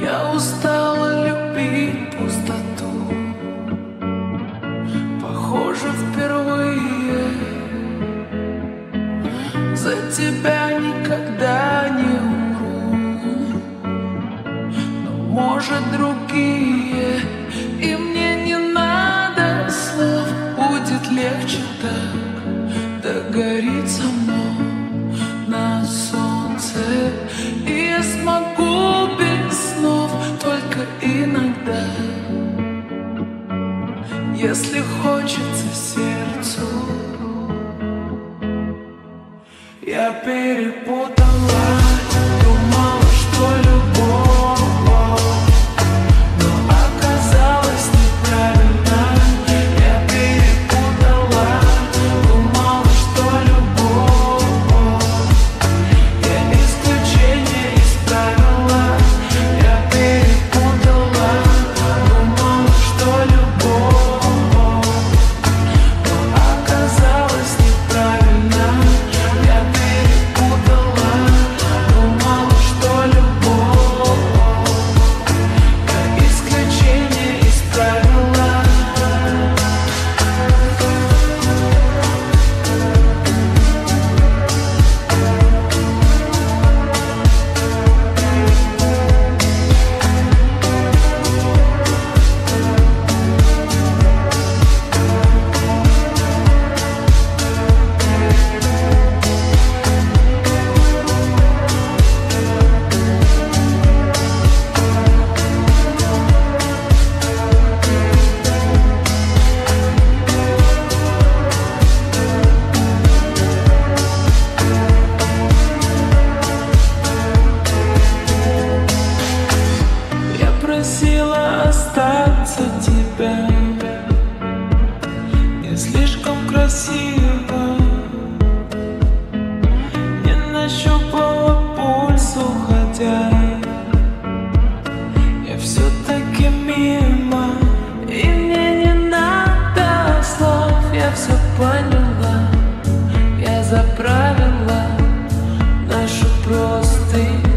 Я устала За тебя никогда не умру Но может другие И мне не надо слов Будет легче так Догорит само на солнце. И я смогу без снов Только иногда. Если хочется сердцу Я перепутала Думала, что любовь просила остаться тебя Не слишком красиво. Не нащупала пульс, уходя Я все-таки мимо. И мне не надо слов Я все поняла. Я заправила нашу простынь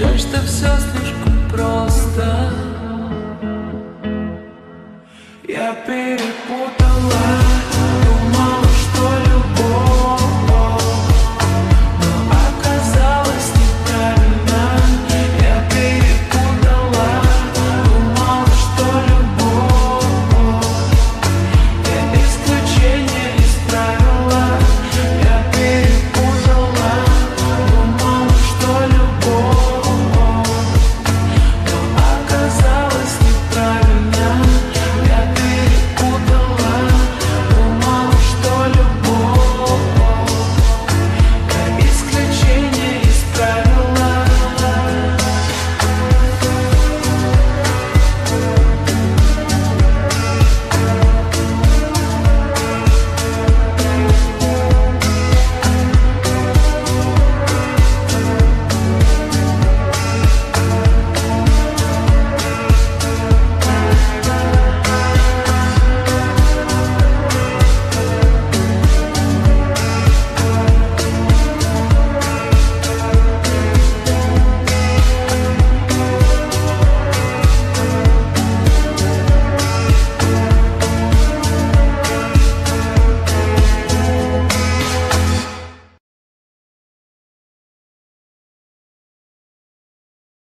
жаль, что все слишком просто. Я перепутала